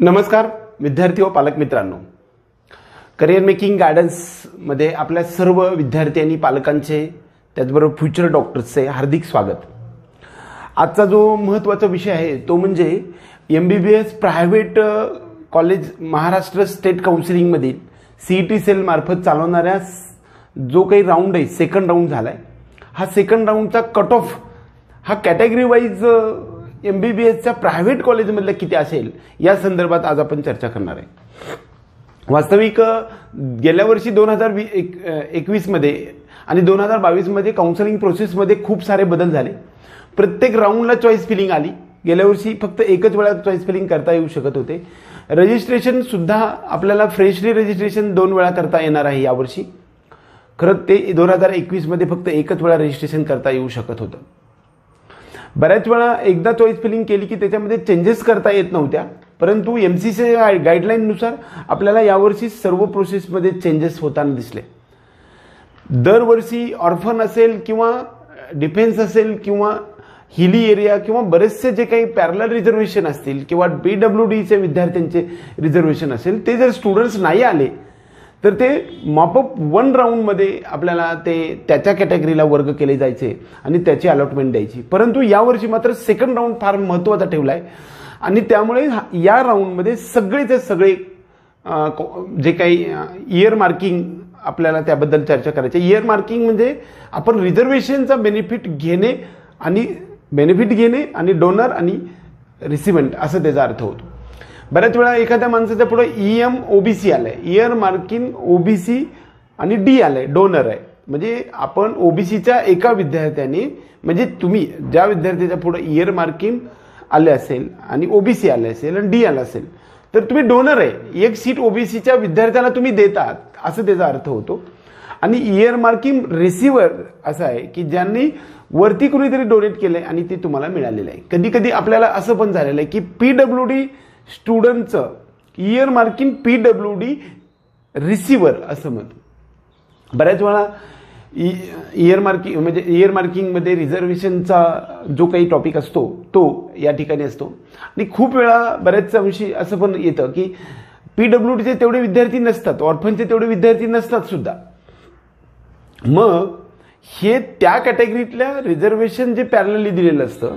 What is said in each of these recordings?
नमस्कार विद्यार्थी व पालक मित्रांनो. करिअर मेकिंग गायडन्समध्ये आपल्या सर्व विद्यार्थी आणि पालकांचे त्याचबरोबर फ्युचर डॉक्टर्सचे हार्दिक स्वागत. आजचा जो महत्त्वाचा विषय आहे तो म्हणजे M B B S private college Maharashtra state काउन्सिलिंगमधील C E T सेलमार्फत चालवणाऱ्या जो काही राऊंड आहे सेकंड राऊंड झाला आहे हा सेकंड राऊंडचा कट ऑफ हा category wise M B B एसच्या प्रायव्हेट कॉलेजमधल्या किती असेल या संदर्भात आज आपण चर्चा करणार आहे. वास्तविक गेल्या वर्षी दोन हजार वी एक एकवीसमध्ये आणि दोन हजार बावीसमध्ये काउन्सिलिंग प्रोसेसमध्ये खूप सारे बदल झाले. प्रत्येक राऊंडला चॉईस फिलिंग आली. गेल्या वर्षी फक्त एकच वेळा चॉईस फिलिंग करता येऊ शकत होते. रजिस्ट्रेशन सुद्धा आपल्याला फ्रेशली रजिस्ट्रेशन दोन वेळा करता येणार आहे यावर्षी. खरं ते दोन हजार एकवीसमध्ये फक्त एकच वेळा रजिस्ट्रेशन करता येऊ शकत होतं. बऱ्याच वेळा एकदा चॉईस फिलिंग केली की त्याच्यामध्ये चेंजेस करता येत नव्हत्या. परंतु एम सी सी गाईडलाईननुसार आपल्याला यावर्षी सर्व प्रोसेसमध्ये चेंजेस होताना दिसले. दरवर्षी ऑर्फन असेल किंवा डिफेन्स असेल किंवा हिली एरिया किंवा बरेचसे जे काही पॅरलर रिझर्वेशन असतील किंवा बी डब्ल्यू डीचे विद्यार्थ्यांचे रिझर्वेशन असेल ते जर स्टुडंट्स नाही आले तर ते मॉपअप वन राऊंडमध्ये आपल्याला ते त्याच्या कॅटेगरीला वर्ग केले जायचे आणि त्याची अलॉटमेंट द्यायची. परंतु यावर्षी मात्र सेकंड राऊंड फार महत्त्वाचा ठेवला आहे आणि त्यामुळे या राऊंडमध्ये सगळेचे सगळे जे काही इयर मार्किंग आपल्याला त्याबद्दल चर्चा करायची. इयर मार्किंग म्हणजे आपण रिझर्वेशनचा बेनिफिट घेणे आणि बेनिफिट घेणे आणि डोनर आणि रिसिव्हंट असं त्याचा अर्थ होतो. बऱ्याच वेळा एखाद्या माणसाच्या पुढे ई एम ओबीसी आलंय. इयर मार्किंग ओबीसी आणि डी आलंय. डोनर आहे. म्हणजे आपण ओबीसीच्या एका विद्यार्थ्याने म्हणजे तुम्ही ज्या विद्यार्थ्याच्या पुढे इयर मार्किंग आले असेल आणि ओबीसी आले असेल आणि डी आलं असेल तर तुम्ही डोनर आहे. एक सीट ओबीसीच्या विद्यार्थ्याला तुम्ही देतात असं त्याचा अर्थ होतो. आणि इयर मार्किंग रिसिव्हर असं आहे की ज्यांनी वरती कुणीतरी डोनेट केलंय आणि ते तुम्हाला मिळालेलं आहे. कधी कधी आपल्याला असं पण झालेलं आहे की P W D स्टुडंटचं. Earmarking P W D receiver असं म्हणतो बऱ्याच वेळा इयर मार्किंग म्हणजे इयर मार्किंगमध्ये रिझर्वेशनचा जो काही टॉपिक असतो तो या ठिकाणी असतो. आणि खूप वेळा बऱ्याच अंशी असं पण येतं की पी डब्ल्यू डीचे तेवढे विद्यार्थी नसतात ऑर्फनचे तेवढे विद्यार्थी नसतात सुद्धा. मग हे त्या कॅटेगरीतल्या रिझर्वेशन जे पॅरलली दिलेलं असतं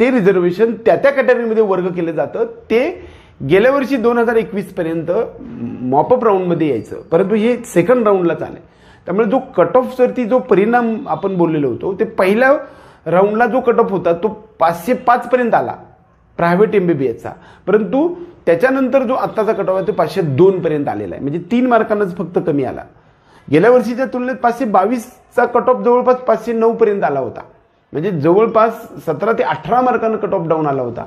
ते रिझर्वेशन त्या त्या कॅटेगरीमध्ये वर्ग केलं जातं. ते गेल्या वर्षी दोन हजार एकवीस पर्यंत मॉपअप राऊंडमध्ये यायचं. परंतु हे सेकंड राऊंडलाच आलंय. त्यामुळे जो कट ऑफवरती जो परिणाम आपण बोललेलो होतो ते पहिल्या राऊंडला जो कट ऑफ होता तो पाचशे पाच पर्यंत आला. प्रायव्हेट एमबीबीएसचा परंतु त्याच्यानंतर जो आत्ताचा कट ऑफ आहे तो पाचशे दोन पर्यंत आलेला आहे. म्हणजे तीन मार्कांनाच फक्त कमी आला. गेल्या वर्षीच्या तुलनेत पाचशे बावीसचा कट ऑफ जवळपास पाचशे नऊ पर्यंत आला होता. म्हणजे जवळपास सतरा ते अठरा मार्कांना कट ऑफ डाऊन आला होता.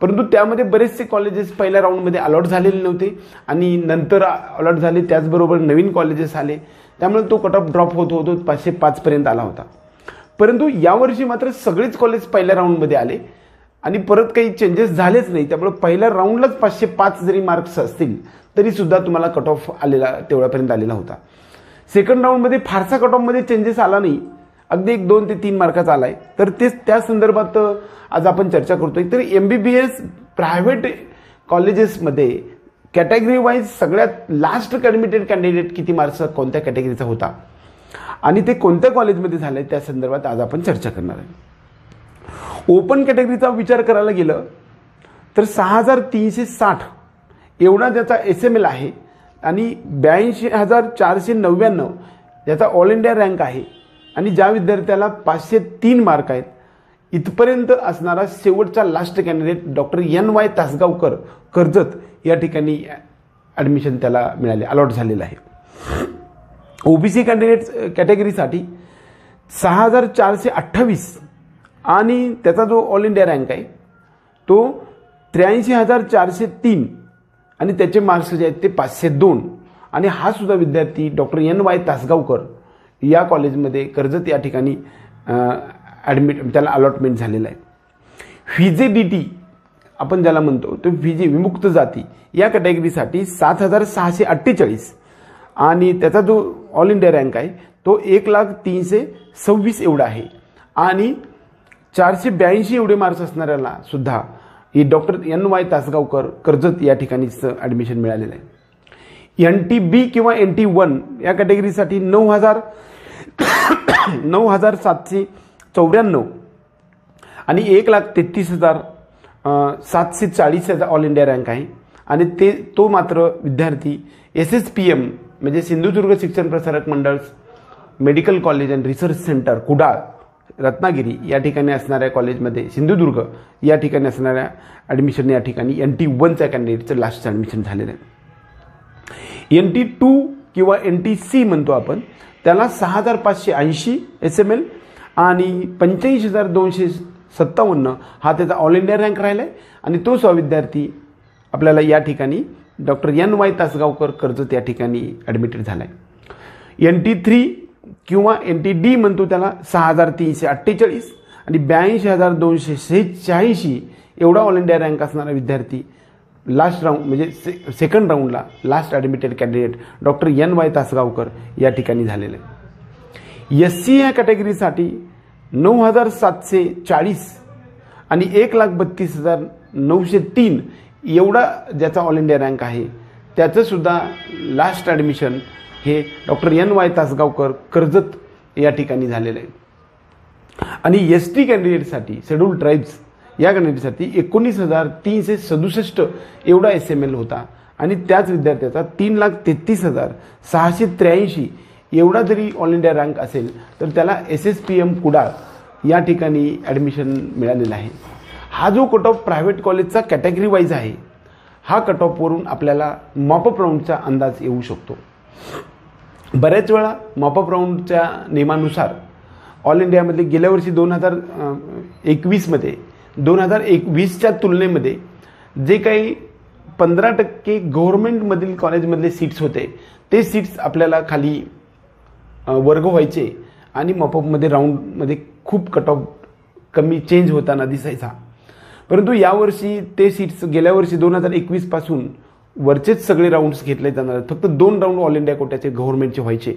परंतु त्यामध्ये बरेचसे कॉलेजेस पहिल्या राऊंडमध्ये अलॉट झालेले नव्हते आणि नंतर अलॉट झाले त्याचबरोबर नवीन कॉलेजेस आले. त्यामुळे तो कट ऑफ ड्रॉप होत होतो पाचशे पाचपर्यंत आला होता. परंतु यावर्षी मात्र सगळेच कॉलेज पहिल्या राऊंडमध्ये आले आणि परत काही चेंजेस झालेच नाही. त्यामुळे पहिल्या राऊंडलाच पाचशे पाच जरी मार्क्स असतील तरी सुद्धा तुम्हाला कट ऑफ आलेला तेवढ्यापर्यंत आलेला होता. सेकंड राऊंडमध्ये फारसा कट ऑफमध्ये चेंजेस आला नाही. अगदी एक दोन ते तीन मार्काचा आलाय. तर तेच त्या संदर्भात आज आपण चर्चा करतोय. तर M B B S private कॉलेजेसमध्ये कॅटेगरी वाईज सगळ्यात लास्ट कॅडमिटेड कॅन्डिडेट किती मार्क्स कोणत्या कॅटेगरीचा होता? आणि ते कोणत्या कॉलेजमध्ये झालंय? त्या संदर्भात आज आपण चर्चा करणार आहे. ओपन कॅटेगरीचा विचार करायला गेलं तर सहा हजार तीनशे साठ एवढा ज्याचा एस एम एल आहे. आणि ब्याऐंशी हजार चारशे नव्याण्णव ज्याचा ऑल इंडिया रँक आहे. आणि ज्या विद्यार्थ्याला पाचशे तीन मार्क आहेत इथपर्यंत असणारा शेवटचा last candidate doctor N Y Tasgaonkar Karjat या ठिकाणी ॲडमिशन त्याला मिळाले अलॉट झालेलं आहे. ओबीसी कॅन्डिडेट कॅटेगरीसाठी सहा हजार चारशे अठ्ठावीस आणि त्याचा जो ऑल इंडिया रँक आहे तो त्र्याऐंशी हजार चारशे तीन आणि त्याचे मार्क्स जे आहेत ते पाचशे दोन. आणि हा सुद्धा विद्यार्थी डॉक्टर एन वाय तासगावकर या कॉलेजमध्ये कर्जत या ठिकाणी ॲडमिट त्याला अलॉटमेंट झालेलं आहे. व्हिजे डी टी आपण ज्याला म्हणतो तो व्हिजे विमुक्त जाती या कॅटेगरीसाठी सात हजार सहाशे अठ्ठेचाळीस. आणि त्याचा जो ऑल इंडिया रँक आहे तो एक लाख तीनशे सव्वीस एवढा आहे. आणि चारशे ब्याऐंशी एवढे मार्क्स असणाऱ्याला सुद्धा ही doctor N Y Tasgaonkar Karjat या ठिकाणीच ॲडमिशन मिळालेलं आहे. एन टी बी किंवा एन टी वन या कॅटेगरीसाठी नऊ हजार नऊ हजार सातशे चौऱ्याण्णव आणि एक लाख तेहतीस हजार सातशे चाळीस याचा ऑल इंडिया रँक आहे. आणि ते तो मात्र विद्यार्थी एस एस पी एम म्हणजे Sindhudurg Shikshan Prasarak Mandal medical college and research centre Kudal Ratnagiri या ठिकाणी असणाऱ्या कॉलेजमध्ये सिंधुदुर्ग या ठिकाणी असणाऱ्या ॲडमिशन या ठिकाणी एन टी वनच्या कॅन्डिडेटचं लास्टचं ॲडमिशन झालेलं आहे. एन टी टू किंवा एन टी सी म्हणतो आपण त्याला सहा हजार पाचशे ऐंशी एस एम एल आणि पंच्याऐंशी हजार दोनशे सत्तावन्न हा त्याचा ऑल इंडिया रँक राहिला आहे आणि तो विद्यार्थी आपल्याला या ठिकाणी doctor N Y Tasgaonkar Karjat या ठिकाणी ॲडमिटेड झाला आहे एन टी थ्री किंवा एन टी डी म्हणतो त्याला सहा हजार तीनशे अठ्ठेचाळीस आणि ब्याऐंशी हजार दोनशे शहाऐंशी एवढा ऑल इंडिया रँक असणारा विद्यार्थी लास्ट राऊंड म्हणजे से second राऊंडला last admitted candidate doctor N Y Tasgaonkar या ठिकाणी झालेलं. आहे एस सी या कॅटेगरीसाठी नऊ हजार सातशे चाळीस आणि एक लाख बत्तीस हजार नऊशे तीन एवढा ज्याचा ऑल इंडिया रँक आहे त्याचंसुद्धा लास्ट ॲडमिशन हे doctor N Y Tasgaonkar Karjat या ठिकाणी झालेलं. आहे आणि एस टी कॅन्डिडेटसाठी शेड्यूल ट्राईब्स या कॅन्डिडेटसाठी एकोणीस हजार तीनशे सदुसष्ट एवढा एस एम एल होता. आणि त्याच विद्यार्थ्याचा तीन लाख तेहतीस हजार सहाशे त्र्याऐंशी एवढा जरी ऑल इंडिया रँक असेल तर त्याला S S P M Kudal या ठिकाणी ॲडमिशन मिळालेला आहे. हा जो कट ऑफ प्रायव्हेट कॉलेजचा कॅटेगरी वाईज आहे हा कट ऑफवरून आपल्याला मॉपअप राऊंडचा अंदाज येऊ शकतो. बऱ्याच वेळा मॉपअप राऊंडच्या नियमानुसार ऑल इंडियामध्ये गेल्या वर्षी दोन हजार एकवीसमध्ये दोन हजार एकवीसच्या तुलनेमध्ये जे काही पंधरा टक्के गव्हर्नमेंटमधील कॉलेजमधले सीट्स होते ते सीट्स आपल्याला खाली वर्ग व्हायचे आणि मॉपअपमध्ये राऊंडमध्ये खूप कट ऑफ कमी चेंज होताना दिसायचा. परंतु यावर्षी ते सीट्स गेल्या वर्षी दोन हजार एकवीसपासून वरचेच सगळे राऊंड्स घेतले जाणार आहेत. फक्त दोन राऊंड ऑल इंडिया कोट्याचे गव्हर्नमेंटचे व्हायचे.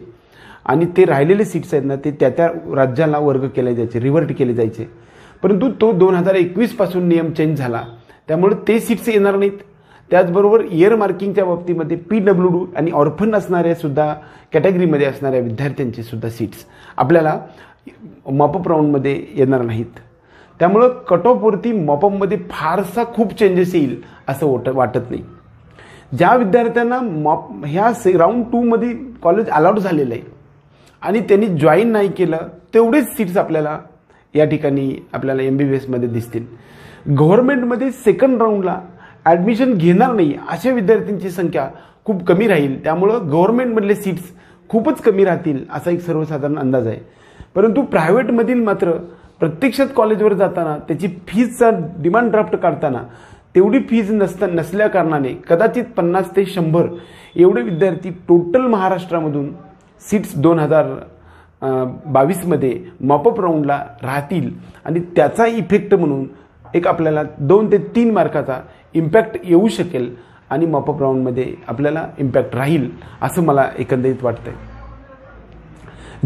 आणि ते राहिलेले सीट्स आहेत ना ते त्या त्या राज्याला वर्ग केले जायचे रिव्हर्ट केले जायचे. परंतु तो दोन हजार एकवीसपासून नियम चेंज झाला. त्यामुळे ते सीट्स येणार नाहीत. त्याचबरोबर इयर मार्किंगच्या बाबतीमध्ये पी डब्ल्यू डू आणि ऑर्फन असणाऱ्या सुद्धा कॅटेगरीमध्ये असणाऱ्या विद्यार्थ्यांचे सुद्धा सीट्स आपल्याला मॉपअप राऊंडमध्ये येणार नाहीत. त्यामुळं कट ऑफवरती मॉपअपमध्ये फारसा खूप चेंजेस येईल असं वाट वाटत नाही. ज्या विद्यार्थ्यांना मॉप ह्या से राऊंड टूमध्ये कॉलेज अलाउड झालेलं आहे आणि त्यांनी जॉईन नाही केलं तेवढेच सीट्स आपल्याला या ठिकाणी आपल्याला एम बी बी एसमध्ये दिसतील. गव्हर्नमेंटमध्ये सेकंड राऊंडला ॲडमिशन घेणार नाही अशा विद्यार्थ्यांची संख्या खूप कमी राहील. त्यामुळं गव्हर्नमेंटमधले सीट्स खूपच कमी राहतील असा एक सर्वसाधारण अंदाज आहे. परंतु प्रायव्हेटमधील मात्र प्रत्यक्षात कॉलेजवर जाताना त्याची फीजचा डिमांड ड्राफ्ट काढताना तेवढी फीज नसता नसल्या कारणाने कदाचित पन्नास ते शंभर एवढे विद्यार्थी टोटल महाराष्ट्रामधून सीट्स दोन हजार बावीसमध्ये मॉपअप राऊंडला राहतील. आणि त्याचा इफेक्ट म्हणून एक आपल्याला दोन ते तीन मार्काचा इम्पॅक्ट येऊ शकेल आणि मॉपअप राऊंडमध्ये आपल्याला इम्पॅक्ट राहील असं मला एकंदरीत वाटतंय.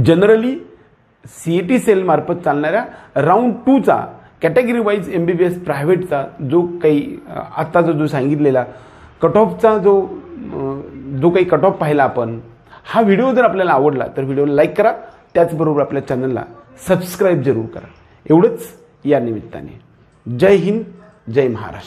जनरली सी ई टी सेलमार्फत चालणाऱ्या round टूचा category wise M B B S प्रायव्हेटचा जो काही आत्ताचा जो सांगितलेला कट ऑफचा जो जो काही कट ऑफ पाहिला आपण हा व्हिडिओ जर आपल्याला आवडला तर व्हिडिओला लाईक करा. त्याचबरोबर आपल्या चॅनलला सबस्क्राईब जरूर करा. एवढंच या निमित्ताने. जय हिंद जय महाराष्ट्र.